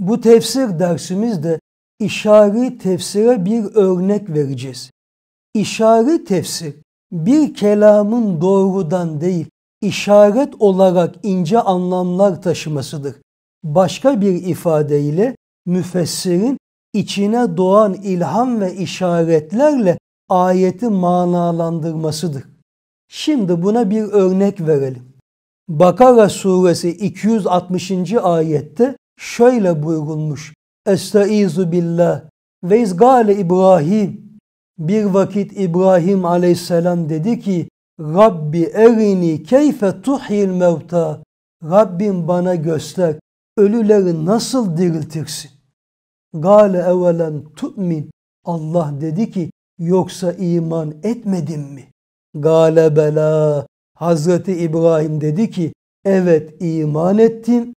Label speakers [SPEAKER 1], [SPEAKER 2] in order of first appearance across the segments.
[SPEAKER 1] Bu tefsir dersimizde işari tefsire bir örnek vereceğiz. İşari tefsir bir kelamın doğrudan değil işaret olarak ince anlamlar taşımasıdır. Başka bir ifadeyle müfessirin içine doğan ilham ve işaretlerle ayeti manalandırmasıdır. Şimdi buna bir örnek verelim. Bakara suresi 260. ayette şöyle buyurulmuş. Estaizu billah ve izgale İbrahim bir vakit İbrahim aleyhisselam dedi ki Rabbi erini keyfe tuhyil mevta Rabbim bana göster ölüleri nasıl diriltirsin? Gale evvelen tu'min Allah dedi ki yoksa iman etmedin mi? Gale bela Hazreti İbrahim dedi ki evet iman ettim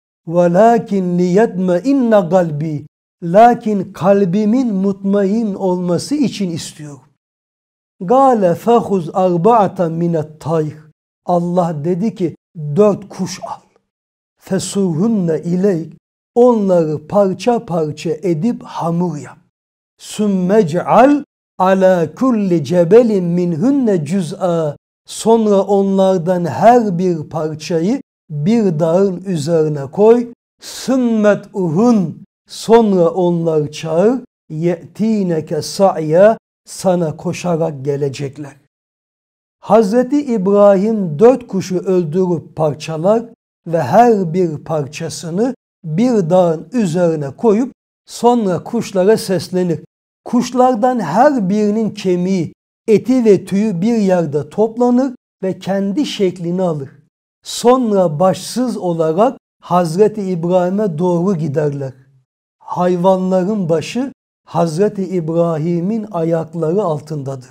[SPEAKER 1] liyetme inne kalbi lakin kalbimin mutmain olması için istiyorum. Gale fehuz arba'atan minet tayr. Allah dedi ki dört kuş al. Fesurhunne ileyk. Onları parça parça edip hamur yap. Sümmec'al ala kulli cebelin minhunne cüz'a. Sonra onlardan her bir parçayı bir dağın üzerine koy. Sümmet uhun. Sonra onlar çağır. Ye'tineke sa'ya sana koşarak gelecekler. Hazreti İbrahim dört kuşu öldürüp parçalar ve her bir parçasını bir dağın üzerine koyup sonra kuşlara seslenir. Kuşlardan her birinin kemiği, eti ve tüyü bir yerde toplanır ve kendi şeklini alır. Sonra başsız olarak Hazreti İbrahim'e doğru giderler. Hayvanların başı Hazreti İbrahim'in ayakları altındadır.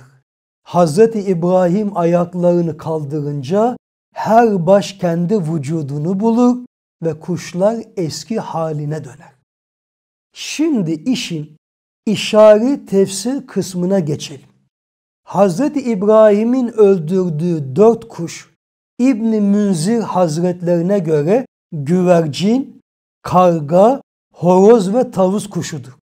[SPEAKER 1] Hazreti İbrahim ayaklarını kaldırınca her baş kendi vücudunu bulur ve kuşlar eski haline döner. Şimdi işin işari tefsir kısmına geçelim. Hazreti İbrahim'in öldürdüğü dört kuş İbni Münzir Hazretlerine göre güvercin, karga, horoz ve tavus kuşudur.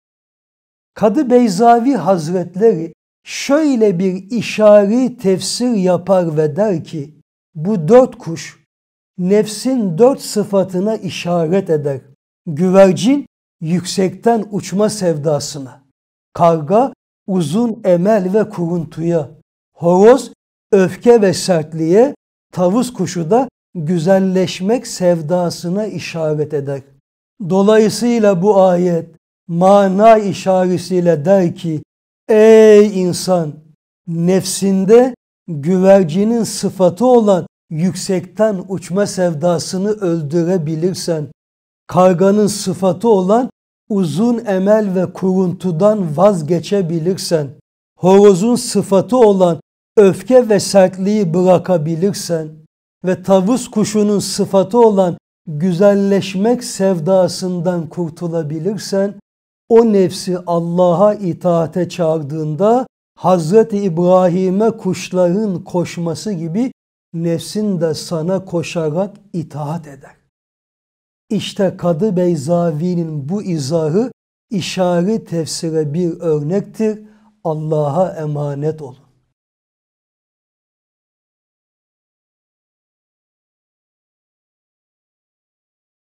[SPEAKER 1] Kadı Beyzavi Hazretleri şöyle bir işari tefsir yapar ve der ki bu dört kuş nefsin dört sıfatına işaret eder. Güvercin yüksekten uçma sevdasına, karga uzun emel ve kuruntuya, horoz öfke ve sertliğe, tavus kuşu da güzelleşmek sevdasına işaret eder. Dolayısıyla bu ayet mana işaretiyle der ki ey insan nefsinde güvercinin sıfatı olan yüksekten uçma sevdasını öldürebilirsen, karganın sıfatı olan uzun emel ve kuruntudan vazgeçebilirsen, horozun sıfatı olan öfke ve sertliği bırakabilirsen ve tavus kuşunun sıfatı olan güzelleşmek sevdasından kurtulabilirsen, o nefsi Allah'a itaate çağırdığında Hazreti İbrahim'e kuşların koşması gibi nefsin de sana koşarak itaat eder. İşte Kadı Beyzavi'nin bu izahı işaret tefsire bir örnektir. Allah'a emanet olun.